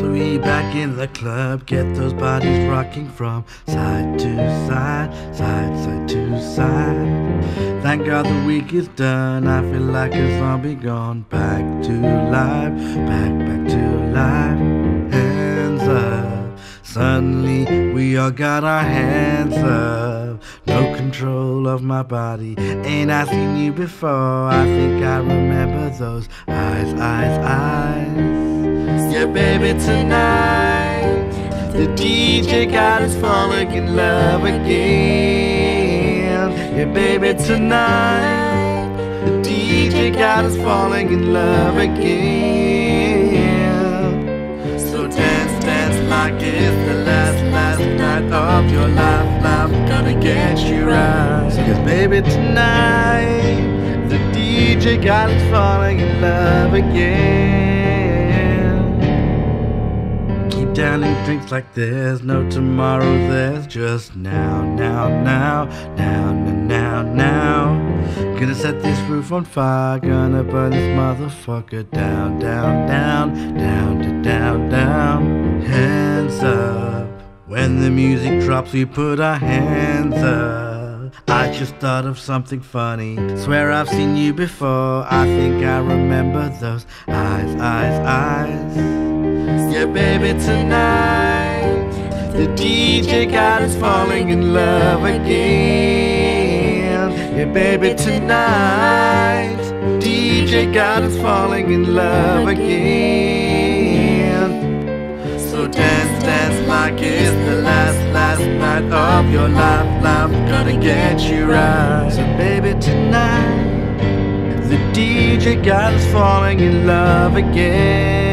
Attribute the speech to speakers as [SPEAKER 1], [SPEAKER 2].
[SPEAKER 1] So we back in the club, get those bodies rocking from side to side, side, side to side. Thank God the week is done. I feel like a zombie gone back to life, back, back to life. Hands up. Suddenly we all got our hands up. No control of my body. Ain't I seen you before? I think I remember those eyes, eyes, eyes. Baby, tonight the DJ got us falling in love again. Yeah, baby, tonight the DJ got us falling in love again. So dance, dance like it's the last, last night of your life. Life gonna get you right. Cause baby, tonight the DJ got us falling in love again. Keep downing drinks like there's no tomorrow, there's just now, now, now, now, now, now, now. Gonna set this roof on fire, gonna burn this motherfucker down, down, down, down, down, down. Hands up. When the music drops, we put our hands up. I just thought of something funny. Swear I've seen you before. I think I remember those eyes, eyes, eyes. Yeah, baby, tonight the DJ got us falling in love again. Yeah, baby, tonight DJ got us falling in love again. So dance, dance like it's the last, last night of your life. Life gonna get you right. So baby, tonight the DJ got us falling in love again.